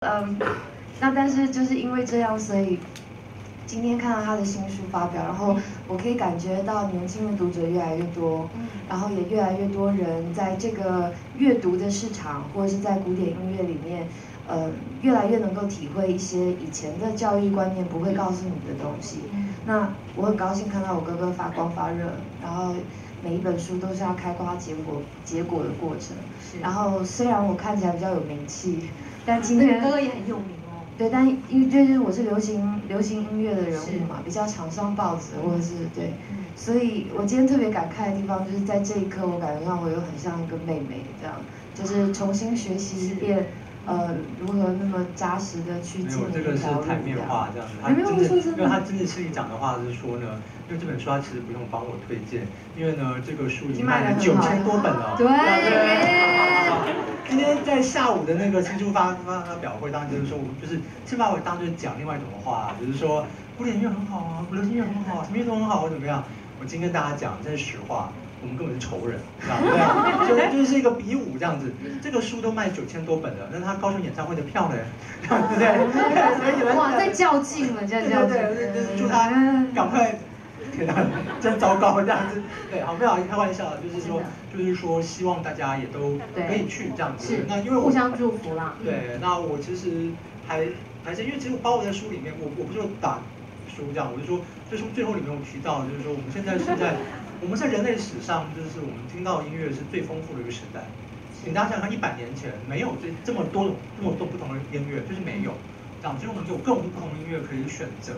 嗯，那但是就是因为这样，所以今天看到他的新书发表，然后我可以感觉到年轻的读者越来越多，然后也越来越多人在这个阅读的市场或者是在古典音乐里面，呃，越来越能够体会一些以前的教育观念不会告诉你的东西。那我很高兴看到我哥哥发光发热，然后每一本书都是要开花结果结果的过程。然后虽然我看起来比较有名气。但今天哥哥也很有名哦。对，但因为就是我是流行流行音乐的人物嘛，比较常上报纸或者是对，所以我今天特别感慨的地方就是在这一刻，我感觉到我又很像一个妹妹这样，就是重新学习一遍，呃，如何那么扎实的去经营这个是台面话这样子，他真的，因为他真的是你讲的话是说呢，因为这本书他其实不用帮我推荐，因为呢这个书已经卖了九千多本了。对。对今天在下午的那个新书发发发表会，当中就是说，我们就是先把我当成讲另外一种话，就是说古典音乐很好啊，流行音乐很好，什么音乐都很好，或怎么样。我今天跟大家讲，这是实话，我们根本是仇人，对？就就是一个比武这样子。这个书都卖九千多本了，那他高雄演唱会的票呢？对不对？哇，在较劲了，这样对对对，祝他赶快。天哪，真糟糕这样子。对，好，不好意思，开玩笑，就是说，就是说，希望大家也都可以去这样子。那因为互相祝福啦。对，那我其实还还是因为其实我包括在书里面，我我不是打书这样，我就说这书最后里面我提到，就是说我们现在是在我们在人类史上，就是我们听到音乐是最丰富的一个时代。请大家想想，一百年前没有这这么多种这么多不同的音乐，就是没有这样，所以我们就有各种不同的音乐可以选择。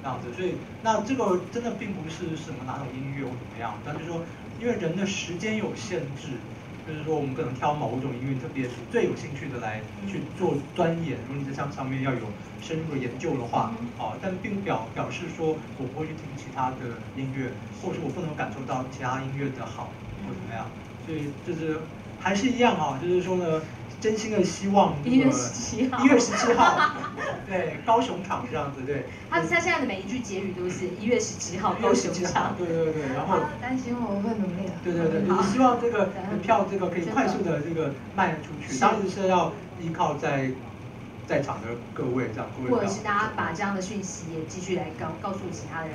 这样子，所以那这个真的并不是什么哪种音乐或怎么样，但就是说，因为人的时间有限制，就是说我们可能挑某种音乐特别最有兴趣的来去做钻研。如果你在上上面要有深入的研究的话，啊，但并表表示说我不会去听其他的音乐，或者是我不能感受到其他音乐的好或怎么样。所以就是还是一样啊，就是说呢。真心的希望一月十七号，一月十七号，对，高雄场这样子，对。他他现在的每一句结语都是一月十七号，高雄场。对对对，然后担心我会努力。对对对，就是希望这个票这个可以快速的这个卖出去。当时是要依靠在在场的各位这样，或者是大家把这样的讯息也继续来告告诉其他人。